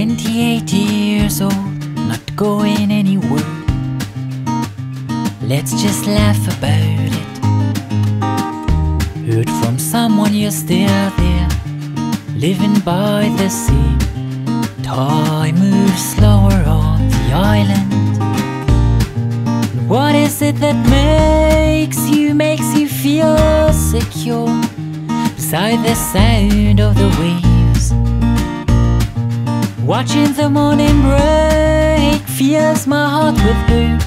28 years old, not going anywhere. Let's just laugh about it. Heard from someone you're still there, living by the sea. Time moves slower on the island. What is it that makes you, makes you feel secure? Beside the sound of the waves Watching the morning break fills my heart with hope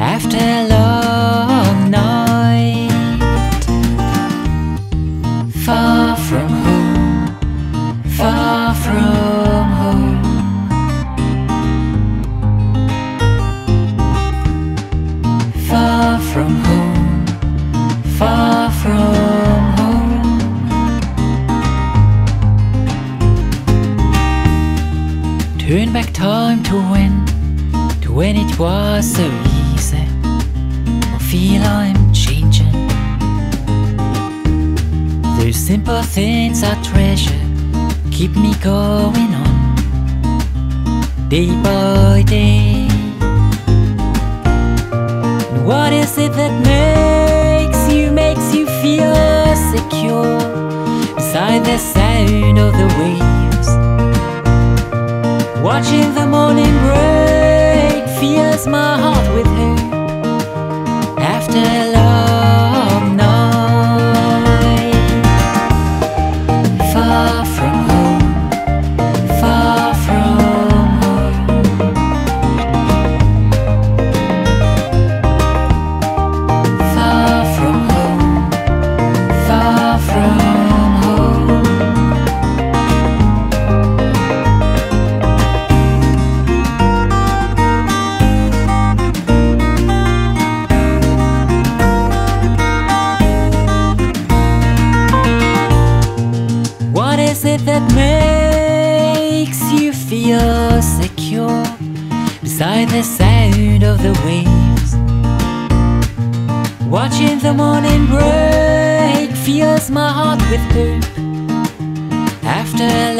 after a long night. Far from home, far from home. Far from home, far from Turn back time to when, to when it was so easy. I feel I'm changing. Those simple things I treasure keep me going on day by day. What is it that makes you, makes you feel secure beside the sound of the waves? Watching the morning break fills my heart with hope after is it that makes you feel secure beside the sound of the waves? Watching the morning break fills my heart with hope after